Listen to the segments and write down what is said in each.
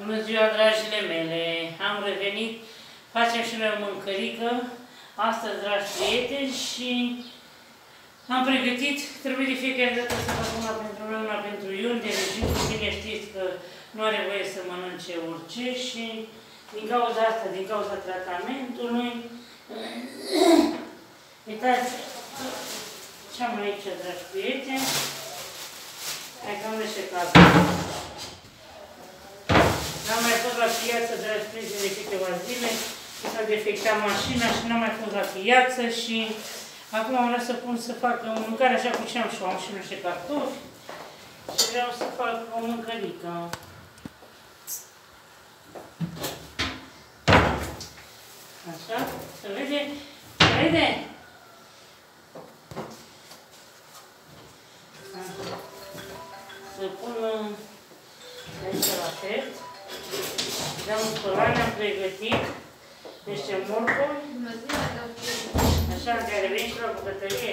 Bună ziua, dragile mele! Am revenit, facem și noi o mâncărică, astăzi, dragi prieteni, și am pregătit, trebuie de fiecare dată să fac una pentru noi, una pentru Ion, de regim, cu bine știți că nu are voie să mănânce orice și din cauza asta, din cauza tratamentului, uitați ce am aici, dragi prieteni, hai că am leșecat. N-am mai fost la piață, dragi prieteni, de câteva zile, s-a defectat mașina și n-am mai fost la piață și acum am vrea să pun să fac o mâncare așa cum și am și eu, am și niște cartofi și vreau să fac o mâncărică. Așa, să vede, să vede? Să pun aici la tert. Domnul Colan am pregătit niște morcovi. Bună ziua, domnul. Așa, de a reveni și la bucătărie.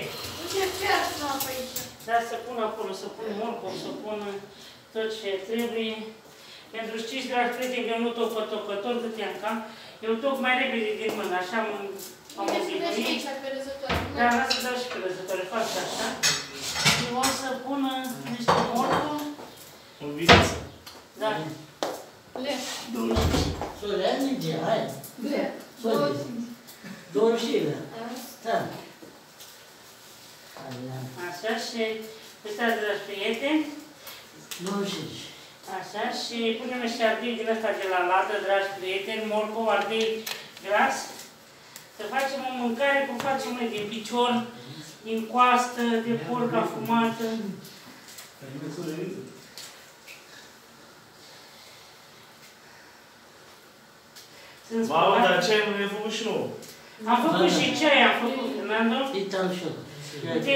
Ce fiarță am pe aici? Da, să pun acolo, să pun morcovi, să pun tot ce trebuie. Pentru știți, dragi prieteni, că eu nu tot pe tot, că tot cam. Eu toc mai repede din mână, așa am am obișnuit. Da, lasă dau și pe răzătoare, fac așa. Eu o să pun niște morcovi. O. Da. 25. Hai. 25. Da. Așa și uitați, dragi prieteni. 25. Așa și punem și ardei din ăsta de la ladă, dragi prieteni, morcov, ardei gras. Să facem o mâncare cum facem noi din picior, din coastă, de porc afumată. Mamă, spălate. dar ce ai mai făcut și nouă? Am făcut și ceai, am făcut, Fernando. Ital și eu. Uite,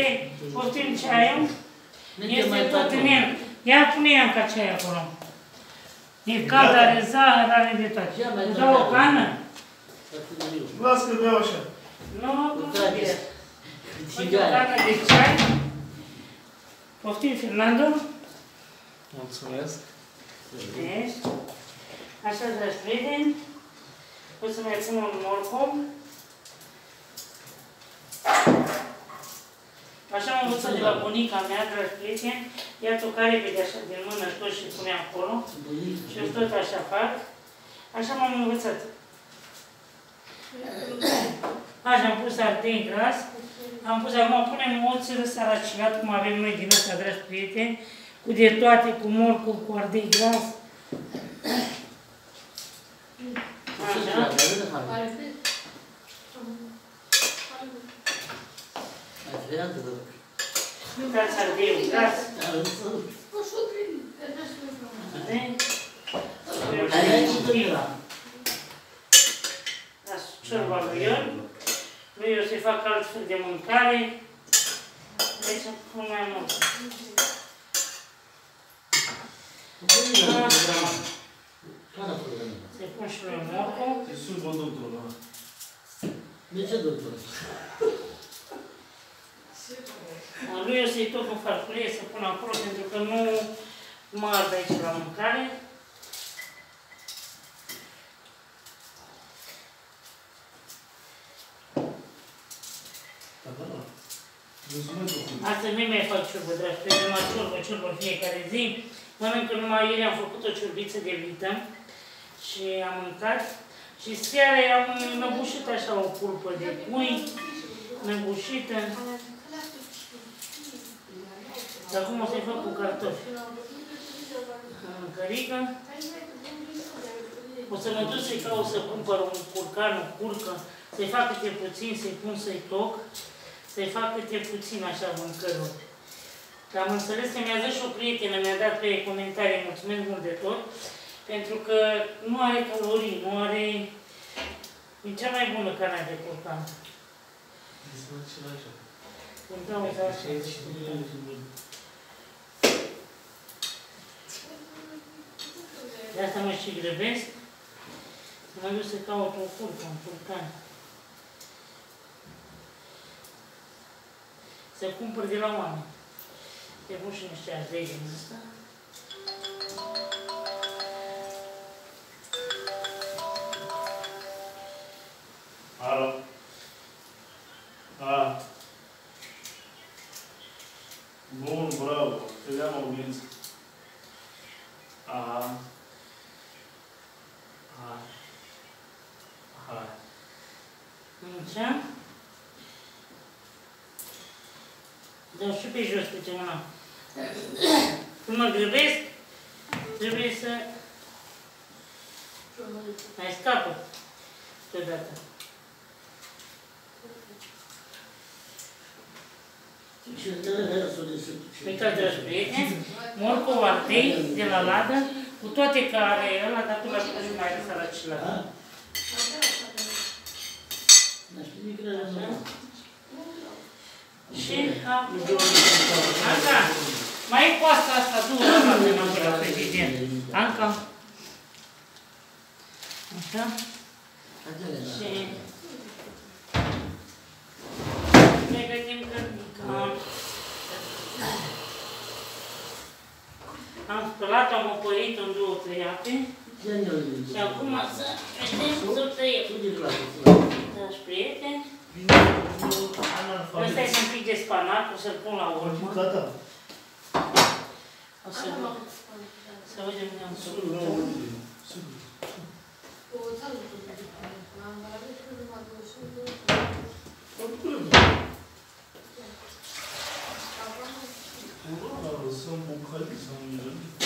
poftim ceaiul. Merge Este mai tot tare. în el. Ia pune ea ca ceai acolo. E cald, Gata. are zahăr, are de toate. Ia mai Îmi tare. dau o cană? Las că beau așa. Nu, nu Cu trebuie. tradiție. Uite, o Țigare. cană de ceai. Poftim, Fernando. Mulțumesc. Ești. Așa, dragi prieteni. O să mai pun un morcov. Așa am învățat de la bunica mea, dragi prieteni. Ia tocare pe de așa din mână tot și pune acolo. Și eu tot așa fac. Așa m-am învățat. Așa am pus ardei gras. Am pus, acum punem oțel saracinat, cum avem noi din ăsta, dragi prieteni, cu de toate, cu morcov, cu ardei gras. Uitați ardeiul gras. Vedem? Las ciorba lui Ion. Lui eu să-i fac altfel de mâncare. Deci să pun mai mult. Să-i pun și lui morcov. E sub o doctorul ăla. De ce, doctor? Lui eu să-i tot în farfurie, să pun acolo, pentru că nu mă ard aici la mâncare. Da, da, da. Mulțumesc, doctor. Astăzi nu mai fac ciorbă, dragi prieteni, numai ciorbă, ciorbă în fiecare zi. Mănânc că numai ieri am făcut o ciorbiță de vită și am mâncat. Și seara am năbușit așa o pulpă de pui, năbușită. Și acum o să-i fac cu cartofi. Mâncărică. O să mă duc să-i caut să cumpăr un curcan, o curcă, să-i fac câte puțin, să-i pun să-i toc, să-i fac câte puțin așa mâncăruri. Dar am înțeles că mi-a zis și o prietenă, mi-a dat pe comentarii, mulțumesc mult de tot, pentru că nu are calorii, nu are... E cea mai bună carne de curcan. Îmi dau uite De asta mă și grăbesc. Să mă duc să caut o curcă, un curcan. Să cumpăr de la oameni. Te pun și niște ardei din ăsta. Alo. Așa. Dau și pe jos câte una. Când mă grăbesc, trebuie să mai scapă deodată. Și de restul de să... Uitați, dragi prieteni, morcov ardei de la ladă, cu toate care ăla, dar tu l-aș pune mai lăsat la celălalt. Și acum, Anca, mai e coasta asta, două rămate înapoi la prezident. Anca. Așa. Și pregătim cărnica. Am spălat, am opărit în două, trei ape. Și acum să vedem să tăiem. Dragi prieteni, ăsta este un pic de spanac, o să-l pun la urmă. Gata. O să, să vedem unde am Sigur, sărit. nu am vorbit. Sigur. Ura, Sunt bucăli, sunt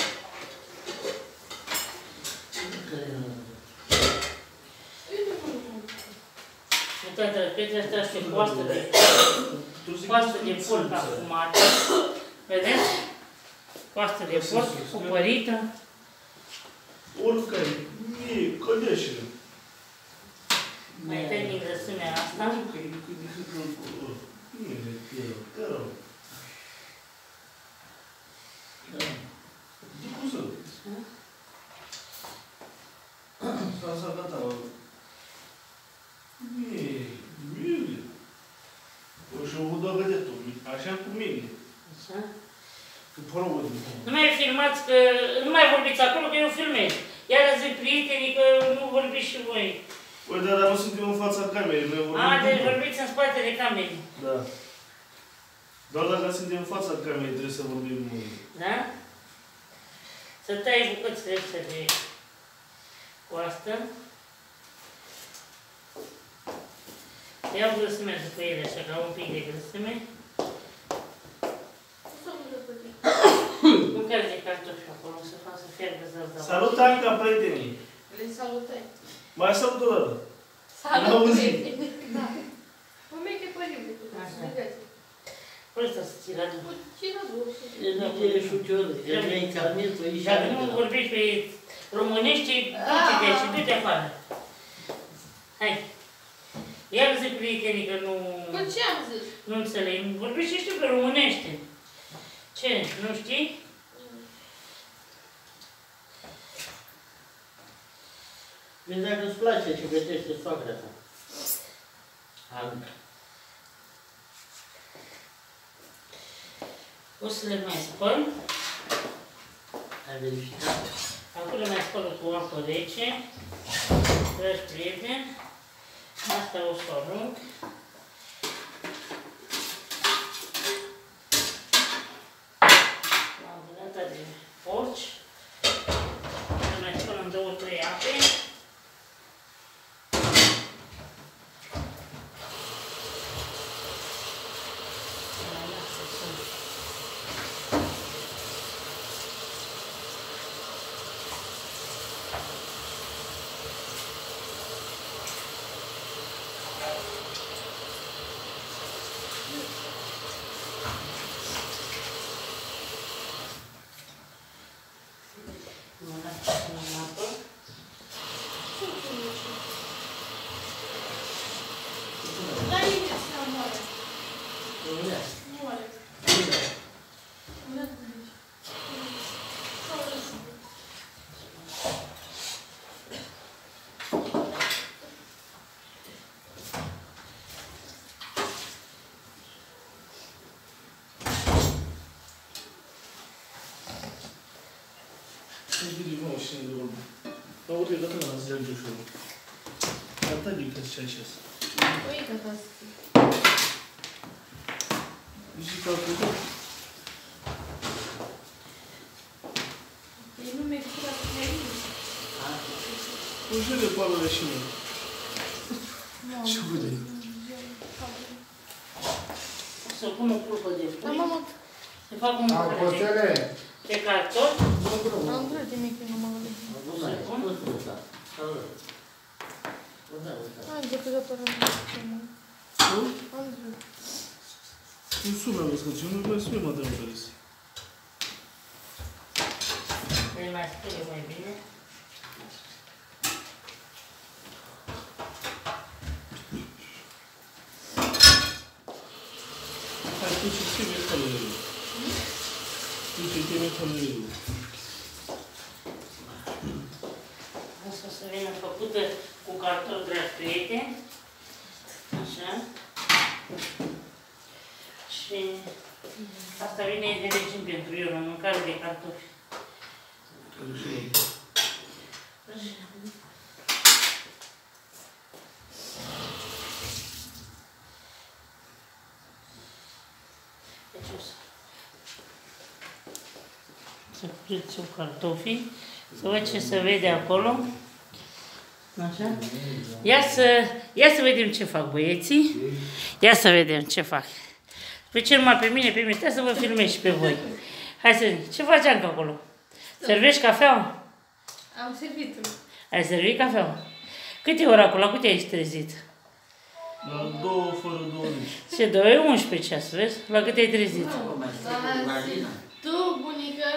mirări. Uitați, dragi prieteni, asta este coastă de, coastă de porc afumată. Vedeți? Coastă de porc, cupărită. Oricare, mie, cădeșile. Mai termin grăsimea asta. Bine, te rog. Cum să? Asta gata. Mie, mie. O și o dă vedetul, așa cu mine. Așa. Că probă din Nu mai filmați că, nu mai vorbiți acolo că eu filmez. Iar zic prietenii că nu vorbiți și voi. Păi, dar dar nu suntem în fața camerei, noi vorbim. A, deci după. vorbiți în spatele camerei. Da. Doar dacă suntem în fața camerei, trebuie să vorbim mâine. Da? Să tai bucățile astea de coastă. Iau grăsime după ele, așa, ca un pic de grăsime. Nu care de cartofi acolo, să fac să fiarbă zăzdău. Salut, Anca, prietenii! Le salutări. Mai salut o dată. Salut! Am auzit. Da. Cum e că părinte cu Așa. Așa. Ăsta să ți la Cu cine a dus? E șucior, că nu e carnetul, e Dacă nu vorbești pe românește, du-te de aici, du-te afară. Hai. Ia zic prietenii că nu, Cu ce am zis? nu înțeleg. Vorbești și tu pe românește. Ce, nu știi? Vezi dacă îți place ce vedește soacra ta. Anca. O să le mai spăl. Ai verificat? Acum le mai spăl cu apă rece. Dragi prieteni, asta o să o arunc. Sevgili bu şimdi oldu. Doğru yıkatın azıcık. Hatta bir kez. O que Bizi kalkıyor. Benim mektubu Уже ли пару рощинок? Чего ли? para pună pulpă de pui. Da, mă, mă. Se fac un Au, costele. De vrut de mic, nu mă gândesc. Bună, cum să Salut. Bună, bună. Am de pe datorat. Tu? Am vrut. Nu sună, am văzut, eu nu vreau să fiu madame Teresa. Le mai scrie mai bine. Hai, tu ce ții mie calorii? Tu ce ții mie calorii? Asta să vină făcută cu cartofi, dragi prieteni. Așa. Și asta vine de regim pentru eu, la mâncare de cartofi. Deci o să... Să curăț eu cartofii, să văd ce se vede acolo. Așa? Ia să, ia să vedem ce fac băieții. Ia să vedem ce fac. Pe ce numai pe mine, pe mine, trebuie să vă filmez și pe voi. Hai să vedem. Ce faci Anca acolo? Servești cafeaua? Am servit Ai servit cafeaua? Câte ori acolo? La câte ai trezit? La două fără două nici. Ce, 2 11 ceas, vezi? La câte ai trezit? Tu, bunică,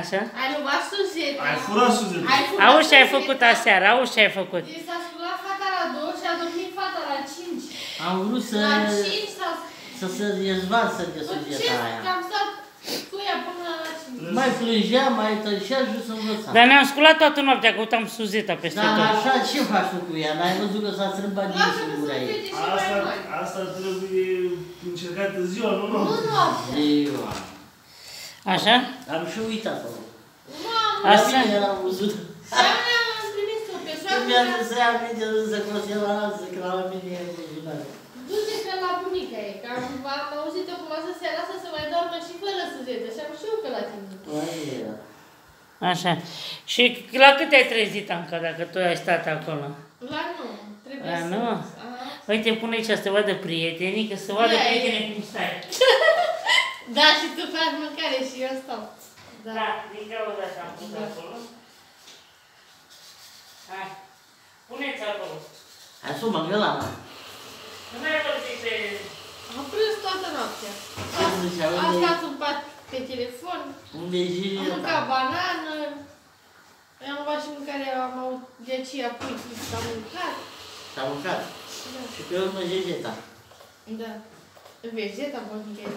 Așa? ai luat suzeta. Ai furat suzeta. Ai furat Auzi ce ai suzeta. făcut aseară, auzi ce ai făcut. I s-a sculat fata la 2 și a dormit fata la 5. Am vrut să, La 5 s-a să se dezvarsă de Ce? sugeta Că aia. am stat cu ea până la 5. Mai plângea, mai tășea și să învăța. Dar ne-am sculat toată noaptea, căutam suzeta peste Dar tot. așa ce faci tu cu ea? N-ai văzut că s-a strâmbat din Lasă că singura să ei. fete și mai Asta, mari. asta trebuie încercată ziua, nu Nu noapte. noaptea. Ziua. Așa? Am și uitat-o. Mamă, La Asta? mine l-am văzut. Seara am trimis-o pe Când mi-a soacră. zis să ia aminte, să că la altă, că la mine e văzut. Du-te că la bunica e, că am, am auzit-o cum a zis seara asta să mai doarmă și fără suzetă și am și eu că la tine. Așa. Și la cât ai trezit, Anca, dacă tu ai stat acolo? La nu, trebuie La să... nu? Aha. Uite, pune aici să te vadă prietenii, că să vadă Da, e. prietenii cum stai. Da, și tu faci mâncare și eu stau. Da. Da, din cauza asta am pus Da. acolo. Hai, puneți acolo. Asumă gălana. Nu mai vorbit pe... Am prins toată noaptea. Ce zicea, Am unde, stat în pat pe telefon, unde e am jiria mâncat ta? banană, am luat și mâncarea, am avut de aceea pui, am mâncat. S-a mâncat. Da. Și pe urmă jejeta. Da. Vegeta, am fost mâncare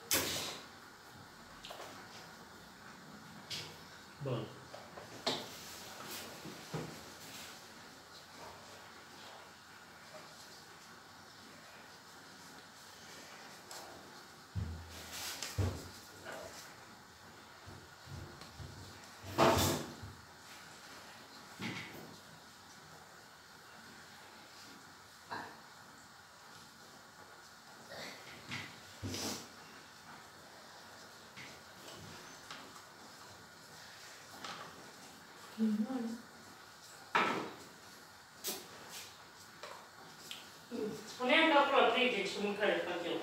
Spuneam că acolo prieteni și mâncare fac eu.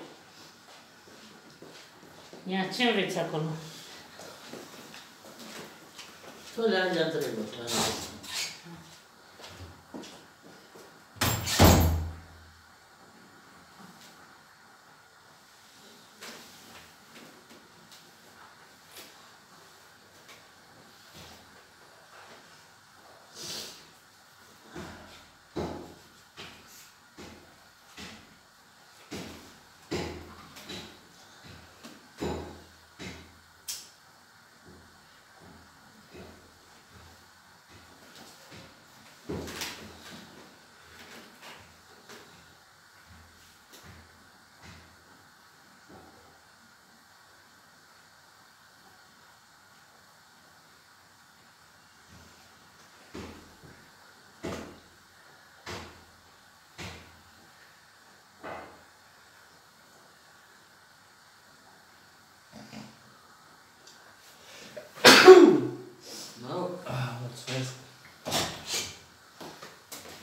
Ia, ce vreți acolo? Tot le alea trebuie.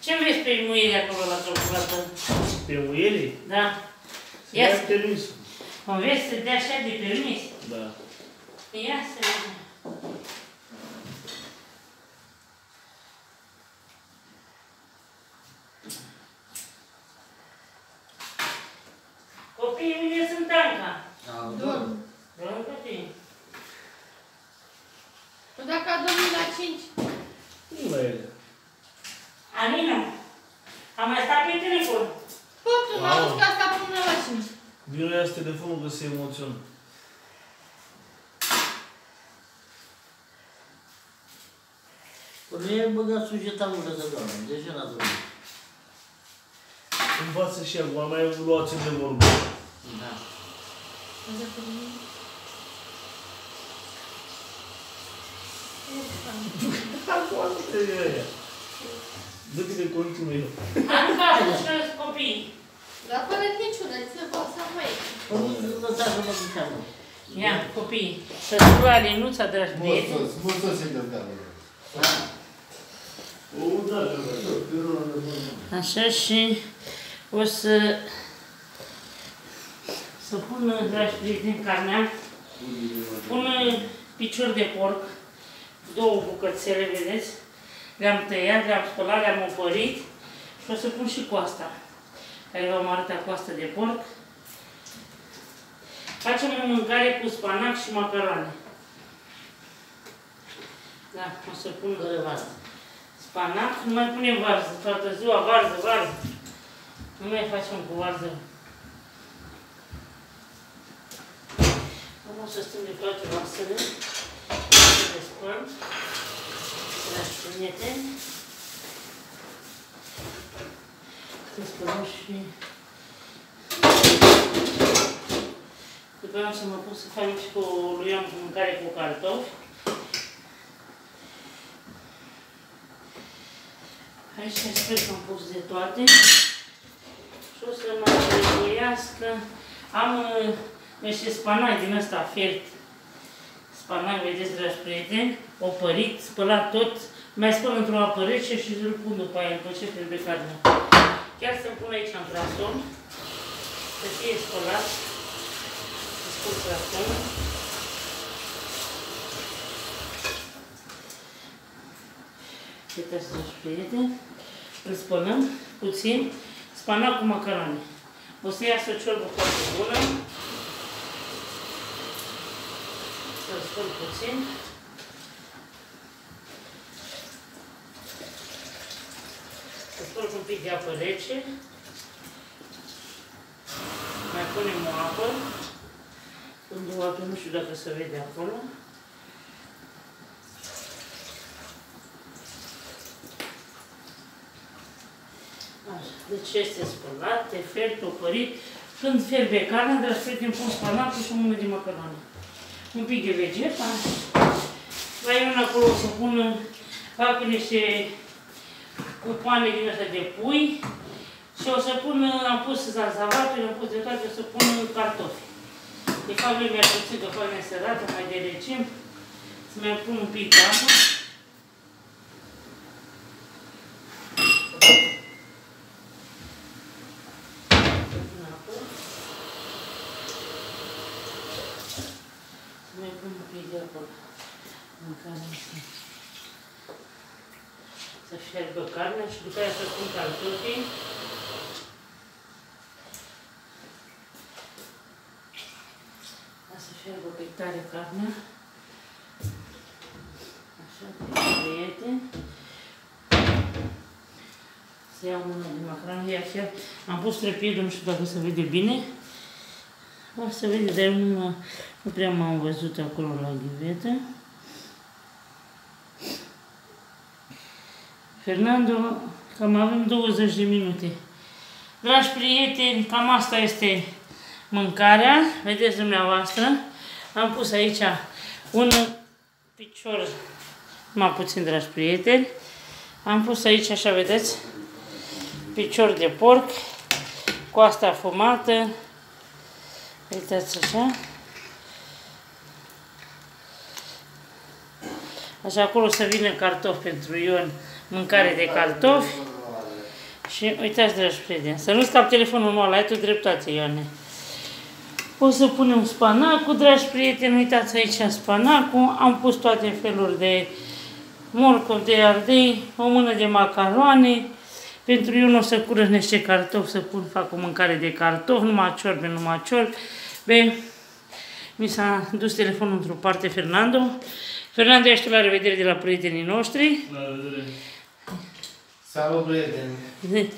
Ce vezi pe muiere acolo la calculator? Pe muierii? Da. Să Ia ia să... permis. Mă vezi să dea așa de permis? Da. Ia să vedem. Copiii mine sunt Anca. Dorm. Vreau copii. Păi dacă a dormit la 5, Nu la ele. Vino ia telefonul că se emoționă. Până el băga sujeta ură de doamne, de ce n-a dormit? Învață și acum, mai luați de vorbă. Da. Acum nu te aia. Dă-te de continuu eu. Anca, să copiii. Dar fără niciuna, ți se poate să mai Păi nu lăsați-mă mă duceam. Ia, copii, să spui Alinuța, dragi prieteni. Mulțumesc, mulțumesc de cameră. O, da, da, da. Așa și o să să pun, dragi prieteni, carnea, pun picior de porc, două bucățele, vedeți? Le-am tăiat, le-am spălat, le-am opărit și o să pun și coasta, care v-am arătat coasta de porc. Facem o mâncare cu spanac și macaroane. Da, o să pun Care va? Spanac, nu mai punem varză, toată ziua, varză, varză. Nu mai facem cu varză. Acum o să stâng de toate varzele. Să le spăl. La prieteni. Să spălăm și... După aceea o să mă pun să facem și cu lui Ioan cu mâncare cu cartofi. Aici sper că am pus de toate. Și o să mă trebuiască. Am uh, niște spanac din ăsta fiert. Spanac, vedeți, dragi prieteni, opărit, spălat tot. Mai spăl într-o apă rece și îl pun după aia, după ce trebuie carne. Chiar să-l pun aici în trason, să fie spălat. Să spun trasonul. Uitați, dragi prieteni, îl spălăm puțin, spanac cu macarone. O să iasă o ciorbă foarte bună. Să-l spăl puțin. Să spăl cu un pic de apă rece. Mai punem o apă. Când o apă, nu știu dacă se vede acolo. Așa. Deci este spălat, tefert, opărit. Când fierbe carnea, dragi prieteni, pun spanacul și o mână de macarone. Un pic de vegeta. La Ion acolo o să pun, fac niște cupoane din astea de pui. Și o să pun, am pus zanzavatul, am pus de toate, o să pun cartofi. De fapt, lui mi-a puțin că fac nesărată, mai de recim. Să mai pun un pic de apă. Pun apă. Să mai pun un pic de apă în carne asta. Să șerbă carnea și după aia să pun cartofii. Ca să șerbă pe tare carnea. Așa, prieteni. Să iau mâna de macaron, ia așa. Am pus trepidul, nu știu dacă se vede bine. O să vede, dar eu nu, mă- nu prea m-am văzut acolo la ghivetă. Fernando, cam avem 20 de minute. Dragi prieteni, cam asta este mâncarea. Vedeți dumneavoastră. Am pus aici un picior, mai puțin, dragi prieteni. Am pus aici, așa vedeți, picior de porc, coasta fumată. Uitați așa. Așa acolo să vină cartofi pentru Ion, mâncare de cartofi. Și uitați, dragi prieteni, să nu scap telefonul nou, ai tu dreptate, Ioane. O să punem spanacul, dragi prieteni, uitați aici spanacul, am pus toate feluri de morcov de ardei, o mână de macaroane, pentru eu nu o să curăț niște cartofi, să pun, fac o mâncare de cartofi, numai ciorbe, numai ciorbe. Be, mi s-a dus telefonul într-o parte, Fernando. Fernando, ești la revedere de la prietenii noștri. La revedere. Salut, prieteni!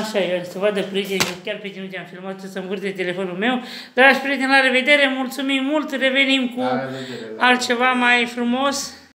Așa e, să vadă prietenii, chiar pe tine am filmat, să-mi vârte telefonul meu. Dragi prieteni, la revedere, mulțumim mult, revenim cu La revedere! altceva mai frumos.